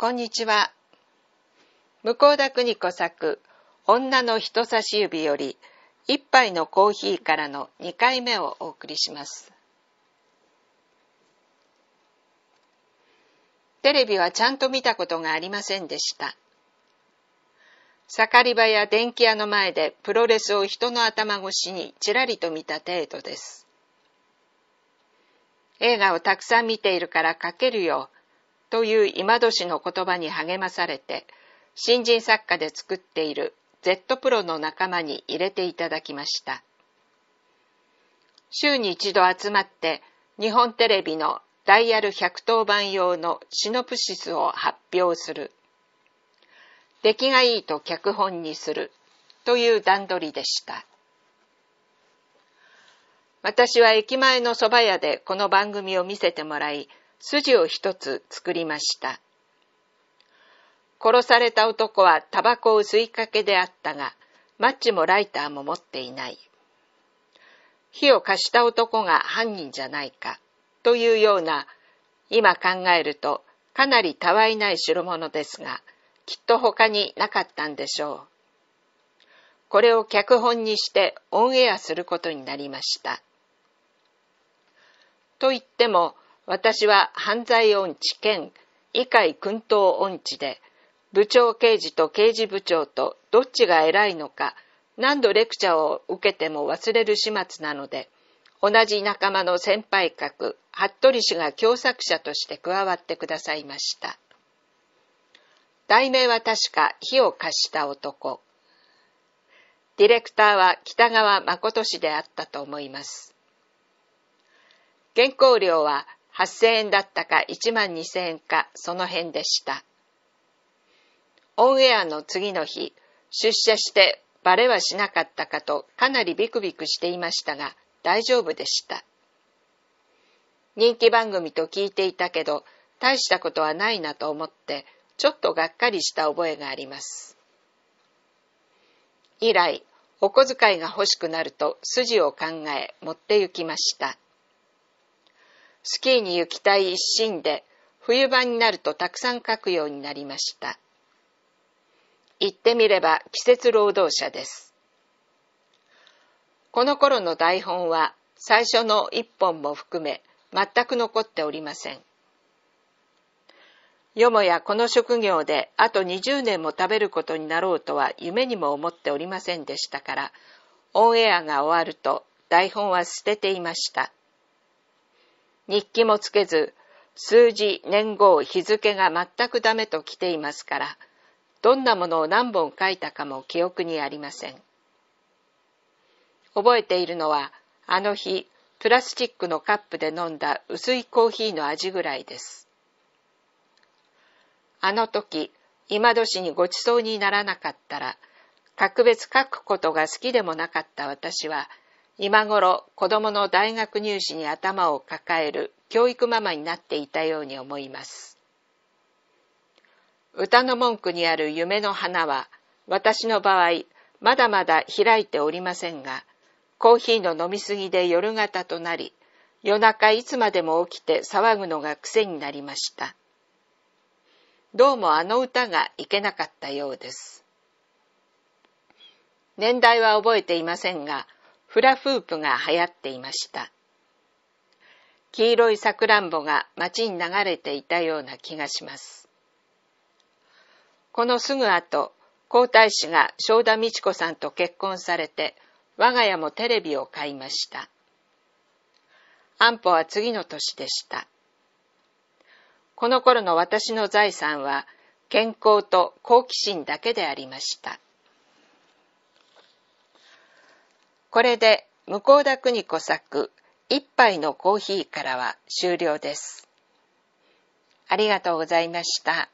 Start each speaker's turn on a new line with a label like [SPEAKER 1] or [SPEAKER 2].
[SPEAKER 1] こんにちは。向田邦子作、女の人差し指より、一杯のコーヒーからの2回目をお送りします。テレビはちゃんと見たことがありませんでした。盛り場や電気屋の前でプロレスを人の頭越しにちらりと見た程度です。映画をたくさん見ているから書けるよという今年の言葉に励まされて、新人作家で作っている Z プロの仲間に入れていただきました。週に一度集まって日本テレビのダイヤル110番用のシノプシスを発表する。出来がいいと脚本にするという段取りでした。私は駅前の蕎麦屋でこの番組を見せてもらい、筋を一つ作りました。殺された男はタバコを吸いかけであったが、マッチもライターも持っていない。火を貸した男が犯人じゃないか、というような、今考えるとかなりたわいない代物ですが、きっと他になかったんでしょう。これを脚本にしてオンエアすることになりました。と言っても、私は犯罪音痴兼医会訓導音痴で、部長刑事と刑事部長とどっちが偉いのか、何度レクチャーを受けても忘れる始末なので、同じ仲間の先輩格、服部氏が共作者として加わってくださいました。題名は確か火を貸した男。ディレクターは北川誠氏であったと思います。原稿料は8000円だったか1万2000円かその辺でした。オンエアの次の日、出社してバレはしなかったかとかなりビクビクしていましたが大丈夫でした。人気番組と聞いていたけど大したことはないなと思ってちょっとがっかりした覚えがあります。以来、お小遣いが欲しくなると筋を考え持って行きました。スキーに行きたい一心で冬場になるとたくさん書くようになりました。言ってみれば季節労働者です。この頃の台本は最初の一本も含め全く残っておりません。よもやこの職業であと20年も食べることになろうとは夢にも思っておりませんでしたから、オンエアが終わると台本は捨てていました。日記もつけず、数字、年号、日付が全くダメと来ていますから、どんなものを何本書いたかも記憶にありません。覚えているのは、あの日、プラスチックのカップで飲んだ薄いコーヒーの味ぐらいです。あの時、今年にごちそうにならなかったら、格別書くことが好きでもなかった私は、今頃子供の大学入試に頭を抱える教育ママになっていたように思います。歌の文句にある夢の花は私の場合まだまだ開いておりませんがコーヒーの飲みすぎで夜型となり夜中いつまでも起きて騒ぐのが癖になりました。どうもあの歌がいけなかったようです。年代は覚えていませんがフラフープが流行っていました。黄色いさくらんぼが街に流れていたような気がします。このすぐ後、皇太子が正田美智子さんと結婚されて、我が家もテレビを買いました。安保は次の年でした。この頃の私の財産は健康と好奇心だけでありました。これで向田邦子作一杯のコーヒーからは終了です。ありがとうございました。